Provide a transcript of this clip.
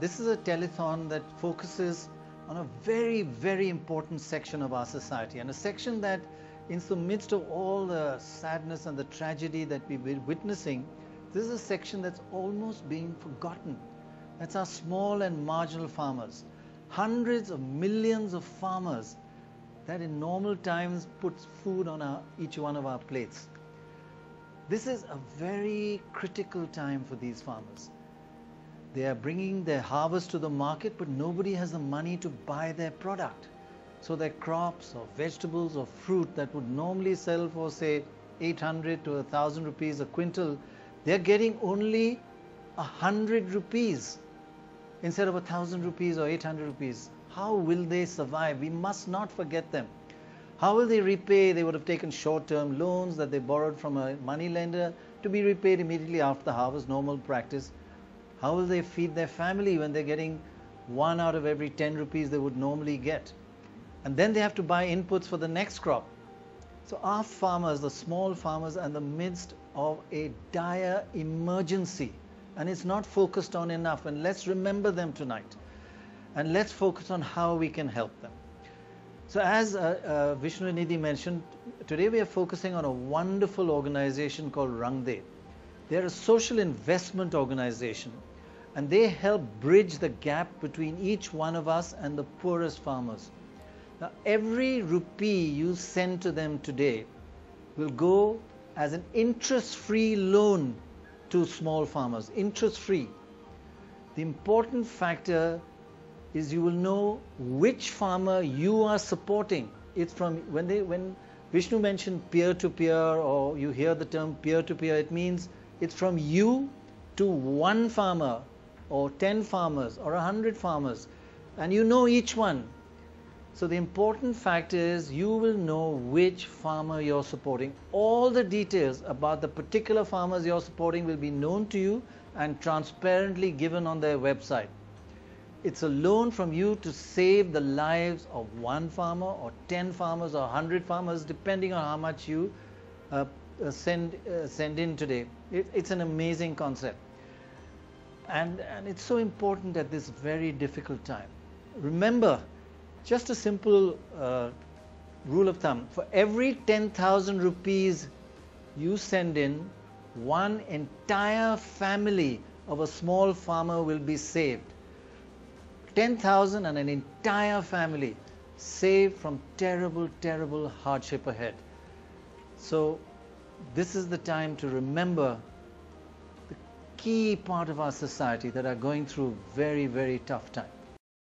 this is a telethon that focuses on a very, very important section of our society and a section that in the midst of all the sadness and the tragedy that we've been witnessing, this is a section that's almost being forgotten. That's our small and marginal farmers. Hundreds of millions of farmers that in normal times puts food on our, each one of our plates. This is a very critical time for these farmers. They are bringing their harvest to the market, but nobody has the money to buy their product. So their crops or vegetables or fruit that would normally sell for say 800 to 1000 rupees a quintal, they're getting only 100 rupees instead of 1000 rupees or 800 rupees. How will they survive? We must not forget them. How will they repay? They would have taken short-term loans that they borrowed from a money lender to be repaid immediately after the harvest, normal practice. How will they feed their family when they're getting one out of every 10 rupees they would normally get? And then they have to buy inputs for the next crop. So our farmers, the small farmers, are in the midst of a dire emergency. And it's not focused on enough. And let's remember them tonight. And let's focus on how we can help them. So as uh, uh, Vishnu Nidhi mentioned, today we are focusing on a wonderful organization called Rang De. They're a social investment organization and they help bridge the gap between each one of us and the poorest farmers. Now, every rupee you send to them today will go as an interest-free loan to small farmers, interest-free. The important factor is you will know which farmer you are supporting. It's from when they when Vishnu mentioned peer-to-peer or you hear the term peer-to-peer, it means it's from you to one farmer or 10 farmers or 100 farmers and you know each one. So the important fact is you will know which farmer you're supporting. All the details about the particular farmers you're supporting will be known to you and transparently given on their website. It's a loan from you to save the lives of one farmer or 10 farmers or 100 farmers depending on how much you uh, uh, send, uh, send in today. It, it's an amazing concept. And, and it's so important at this very difficult time. Remember, just a simple uh, rule of thumb, for every 10,000 rupees you send in, one entire family of a small farmer will be saved. 10,000 and an entire family saved from terrible, terrible hardship ahead. So this is the time to remember key part of our society that are going through very, very tough times.